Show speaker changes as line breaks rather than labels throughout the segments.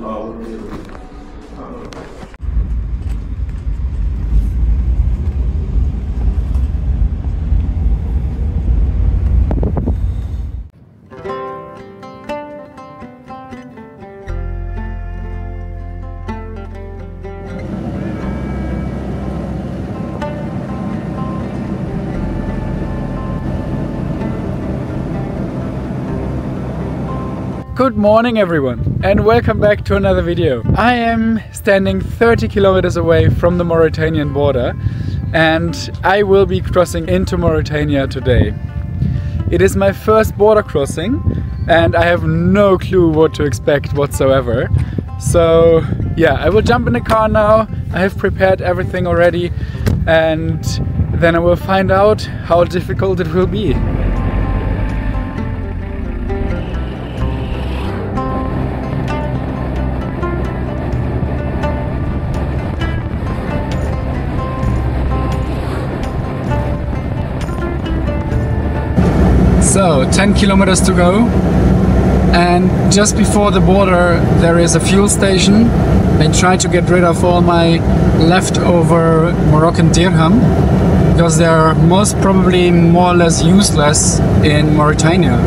house. Uh, Good morning everyone and welcome back to another video. I am standing 30 kilometers away from the Mauritanian border and I will be crossing into Mauritania today. It is my first border crossing and I have no clue what to expect whatsoever. So yeah, I will jump in the car now. I have prepared everything already and then I will find out how difficult it will be. So 10 kilometers to go and just before the border there is a fuel station. I try to get rid of all my leftover Moroccan dirham because they are most probably more or less useless in Mauritania.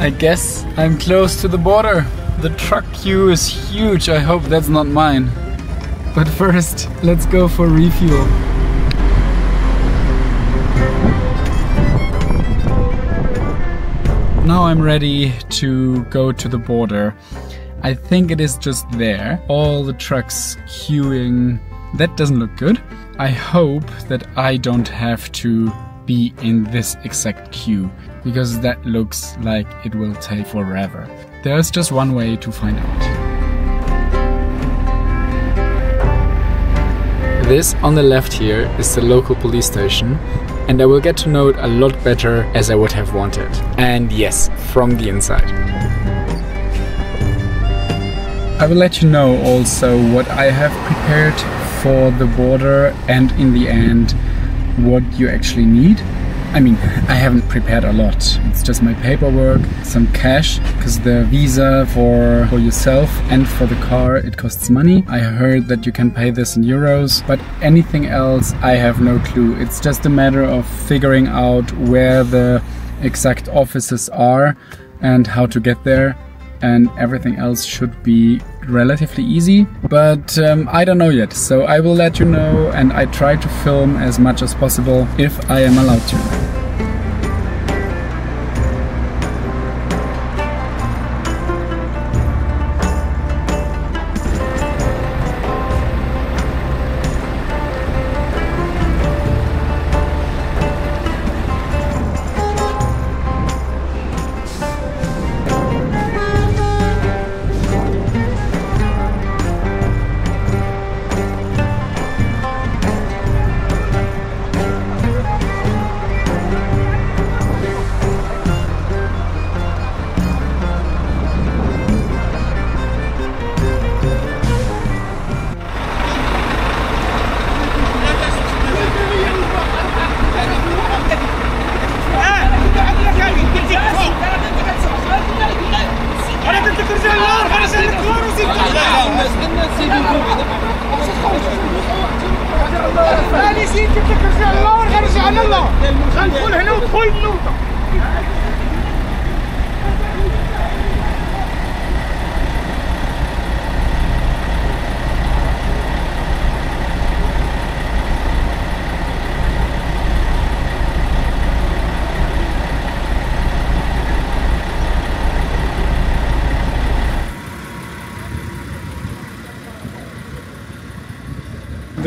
I guess I'm close to the border. The truck queue is huge. I hope that's not mine. But first, let's go for refuel. Now I'm ready to go to the border. I think it is just there. All the trucks queuing. That doesn't look good. I hope that I don't have to be in this exact queue because that looks like it will take forever. There's just one way to find out. This on the left here is the local police station and I will get to know it a lot better as I would have wanted. And yes, from the inside. I will let you know also what I have prepared for the border and in the end what you actually need. I mean, I haven't prepared a lot. It's just my paperwork, some cash, because the visa for, for yourself and for the car, it costs money. I heard that you can pay this in euros, but anything else, I have no clue. It's just a matter of figuring out where the exact offices are and how to get there and everything else should be relatively easy but um, I don't know yet so I will let you know and I try to film as much as possible if I am allowed to.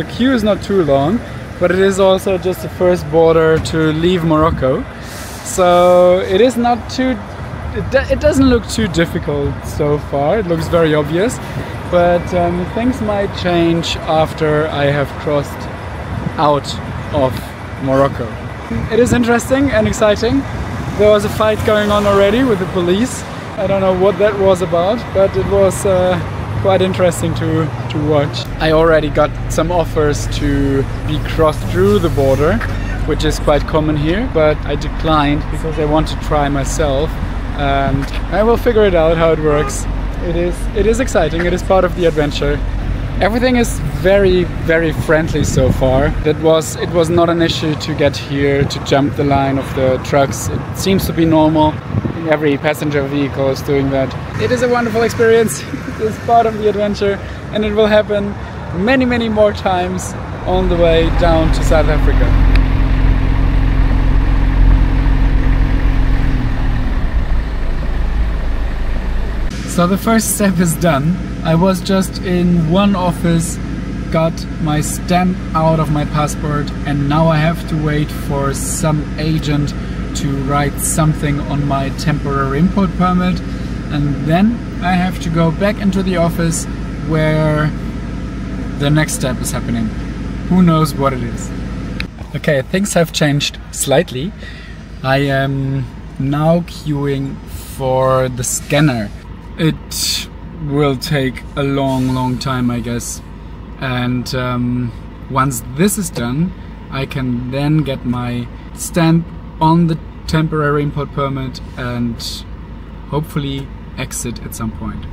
The queue is not too long, but it is also just the first border to leave Morocco. So it is not too, it, it doesn't look too difficult so far. It looks very obvious, but um, things might change after I have crossed out of Morocco. It is interesting and exciting. There was a fight going on already with the police. I don't know what that was about, but it was uh, quite interesting to, to watch. I already got some offers to be crossed through the border, which is quite common here, but I declined because I want to try myself and I will figure it out how it works. It is it is exciting, it is part of the adventure. Everything is very very friendly so far. That was it was not an issue to get here to jump the line of the trucks. It seems to be normal. Every passenger vehicle is doing that. It is a wonderful experience. it's part of the adventure and it will happen many many more times on the way down to South Africa. So the first step is done. I was just in one office, got my stamp out of my passport and now I have to wait for some agent to write something on my temporary import permit and then I have to go back into the office where the next step is happening. Who knows what it is. Okay, things have changed slightly. I am now queuing for the scanner it will take a long, long time, I guess. And um, once this is done, I can then get my stamp on the temporary import permit and hopefully exit at some point.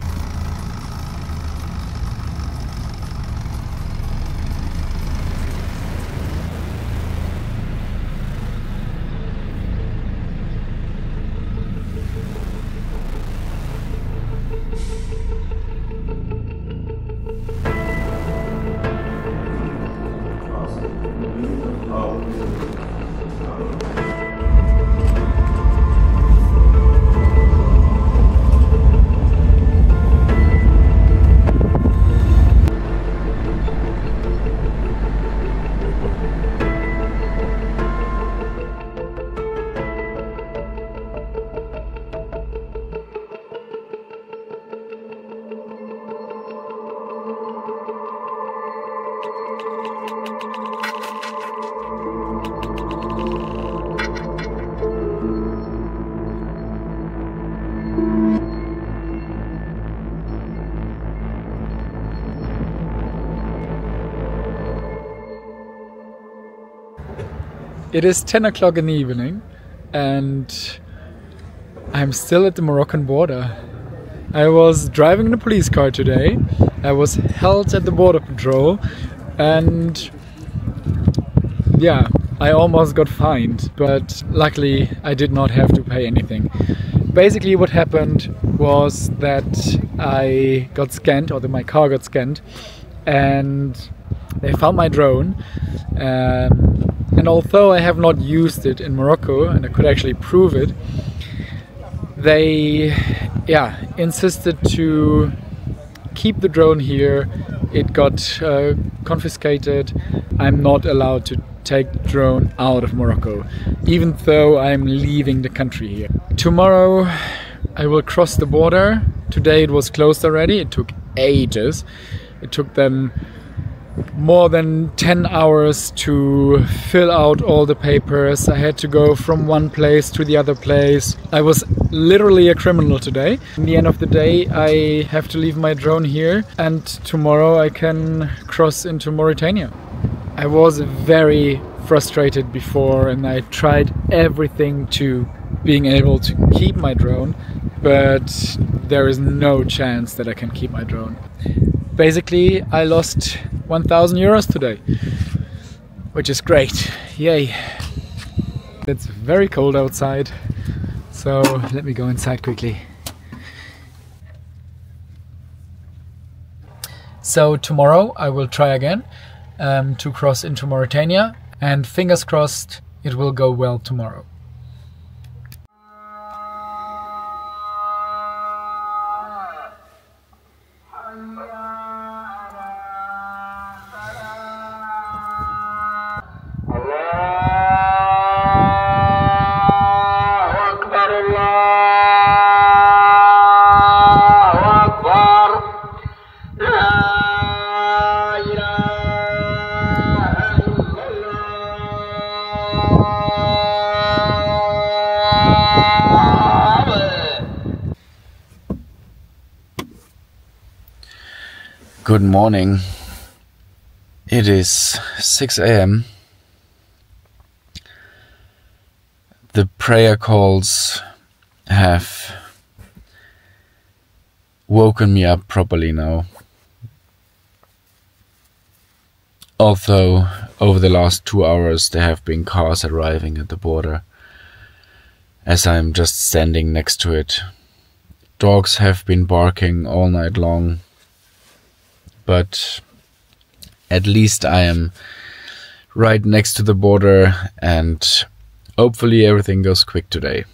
It is 10 o'clock in the evening and I'm still at the Moroccan border. I was driving in a police car today. I was held at the border patrol and yeah, I almost got fined, but luckily I did not have to pay anything. Basically what happened was that I got scanned or that my car got scanned and they found my drone um, and although I have not used it in Morocco and I could actually prove it, they yeah insisted to keep the drone here. It got uh, confiscated. I'm not allowed to take the drone out of Morocco, even though I'm leaving the country here. Tomorrow I will cross the border. Today it was closed already. It took ages. It took them more than 10 hours to fill out all the papers. I had to go from one place to the other place. I was literally a criminal today. In the end of the day, I have to leave my drone here and tomorrow I can cross into Mauritania. I was very frustrated before and I tried everything to being able to keep my drone, but there is no chance that I can keep my drone. Basically, I lost 1000 euros today, which is great. Yay! It's very cold outside, so let me go inside quickly. So tomorrow I will try again um, to cross into Mauritania and fingers crossed it will go well tomorrow. Good morning. It is 6 a.m. The prayer calls have woken me up properly now. Although over the last two hours there have been cars arriving at the border as I'm just standing next to it. Dogs have been barking all night long but at least I am right next to the border and hopefully everything goes quick today.